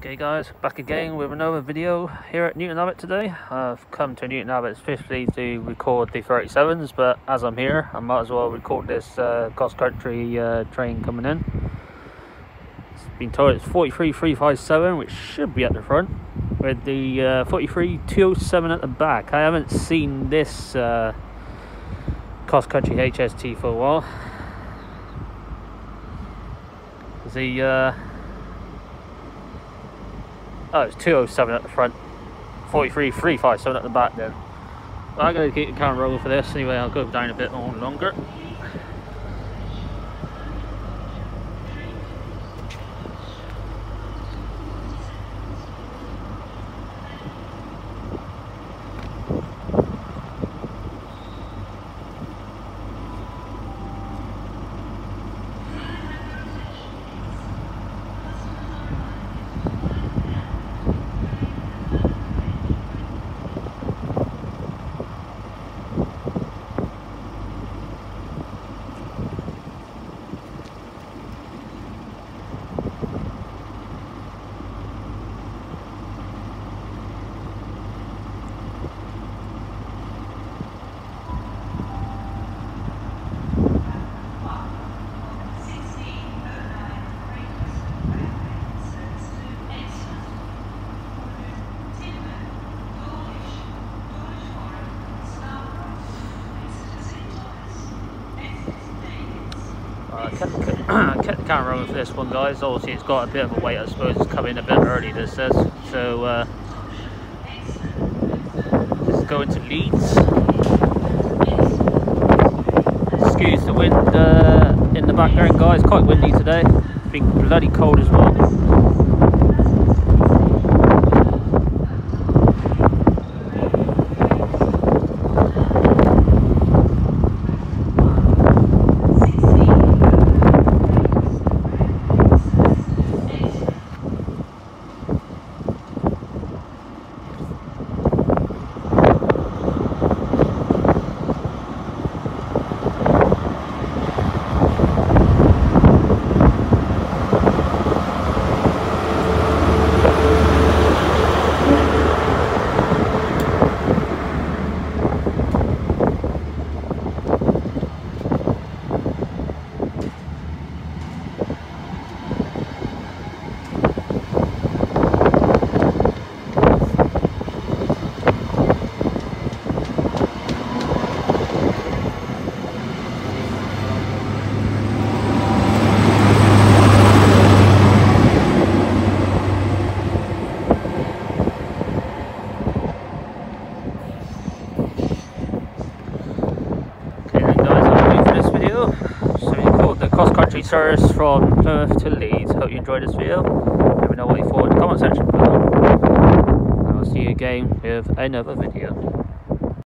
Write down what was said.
Okay guys, back again with another video here at Newton Abbot today. I've come to Newton Abbot specifically to record the 37s, but as I'm here, I might as well record this uh, cross country uh, train coming in. It's been told it's 43357, which should be at the front, with the uh, 43207 at the back. I haven't seen this uh, cross country HST for a while. The Oh, it's 207 at the front, 43 357 at the back then. I'm going to keep the camera rolling for this anyway, I'll go down a bit more longer. Uh, kept, the camera on for this one guys, obviously it's got a bit of a wait I suppose, it's coming a bit early this says, so uh, just going to Leeds. Excuse the wind uh, in the background guys, quite windy today, it's been bloody cold as well. Country service from Plymouth to Leeds. Hope you enjoyed this video. Let me know what you thought in the comment section below. And I'll see you again with another video.